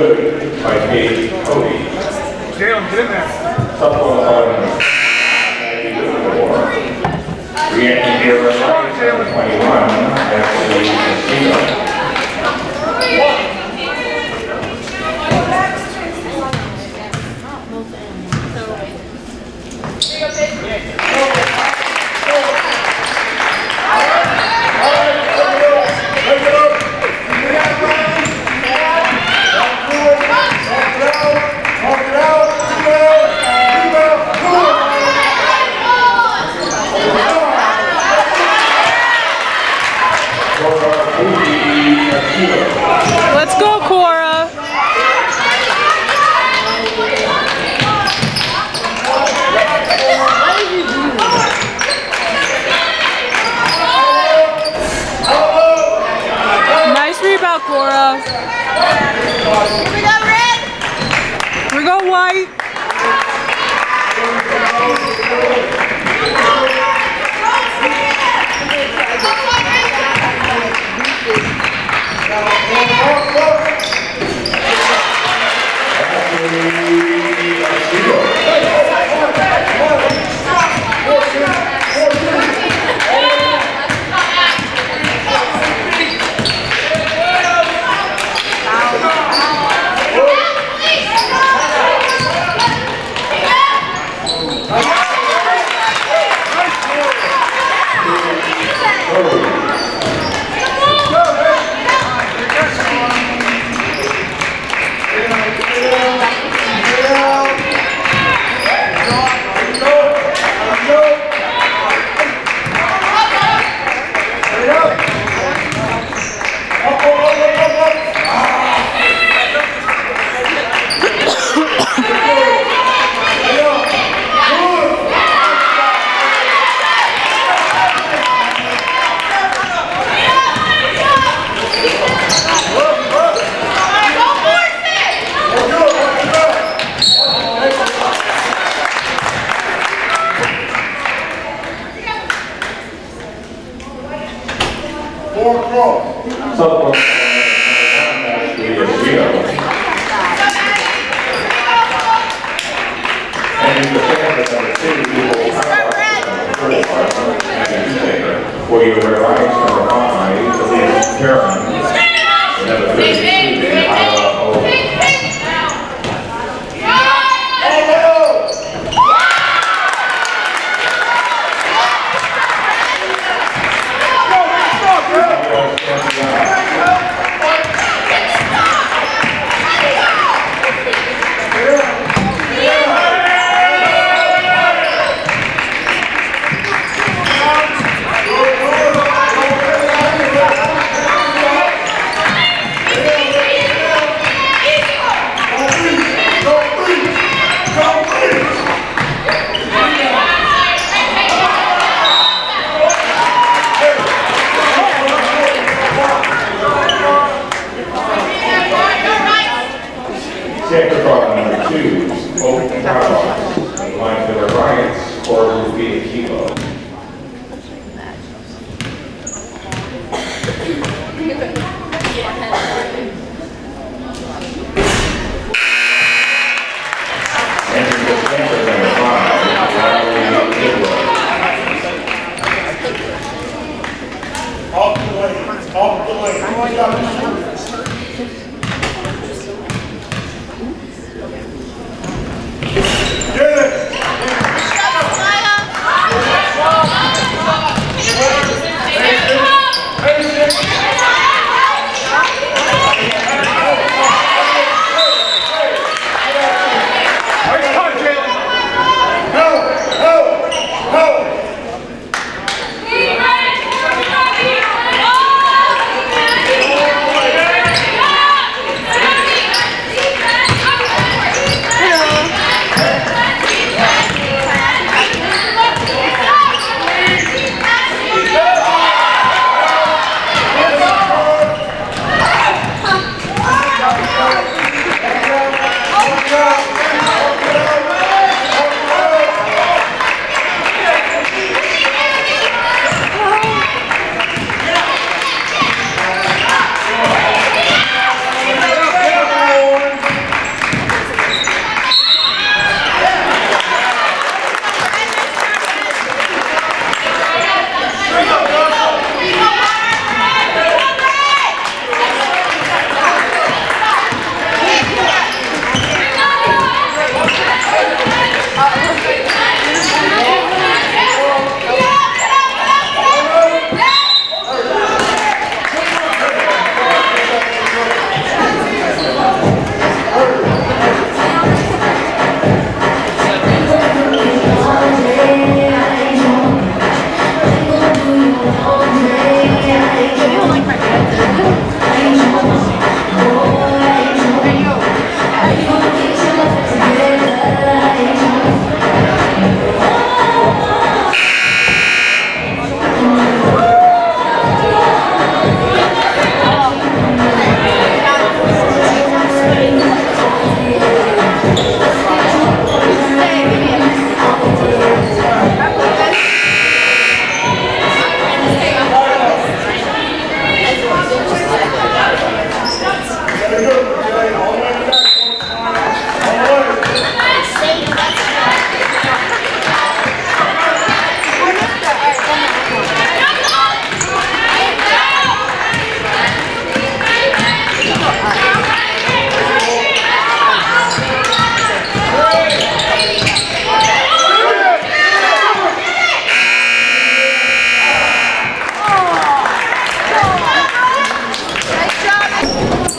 Good by Katie Cody. Jalen, get in there. Supplemental on 94. Reacting here, 21, actually,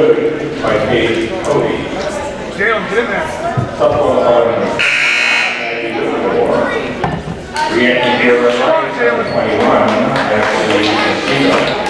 Paige Cody. Jalen, get in there. Supplemental 94. Reacting here, number 21, Ashley Castillo.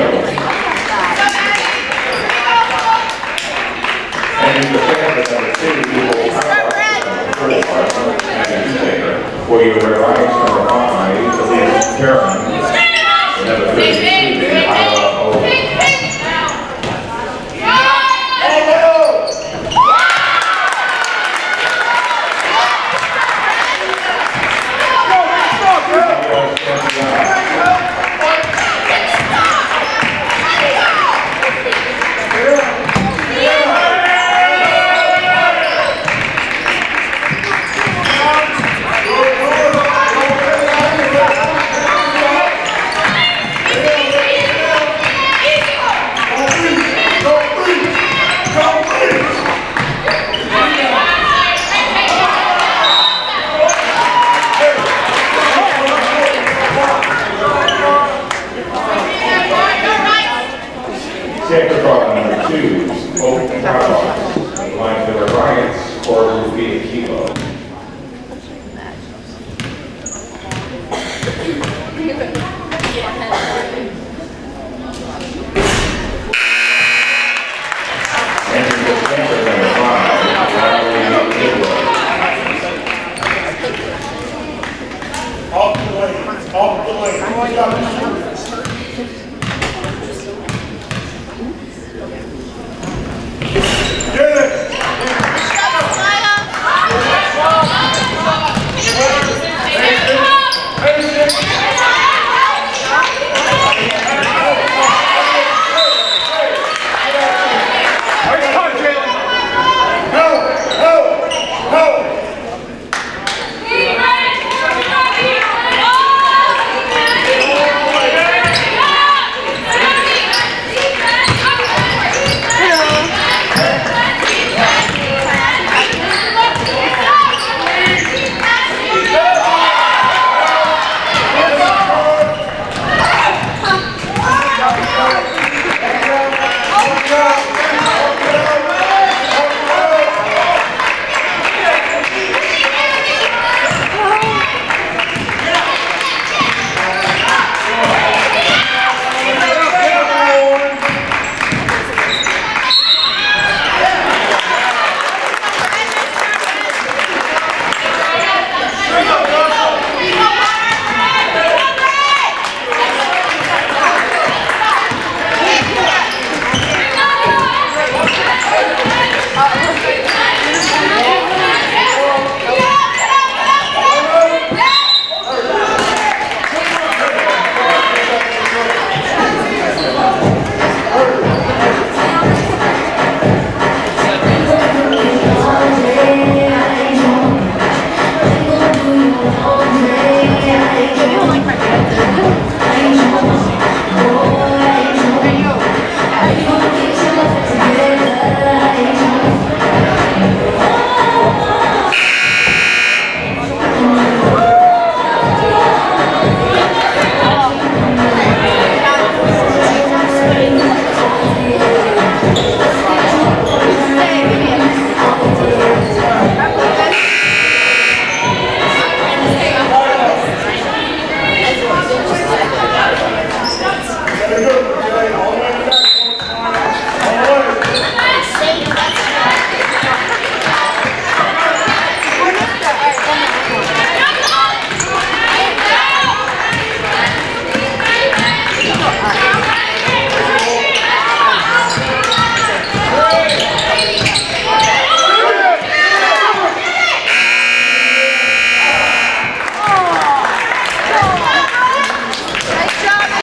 Castillo. And the will 35, Matthew Taylor. For your red Lions, number five, Elise Karen. Number